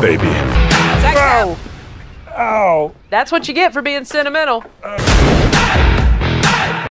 baby. Ow. Ow! That's what you get for being sentimental. Uh,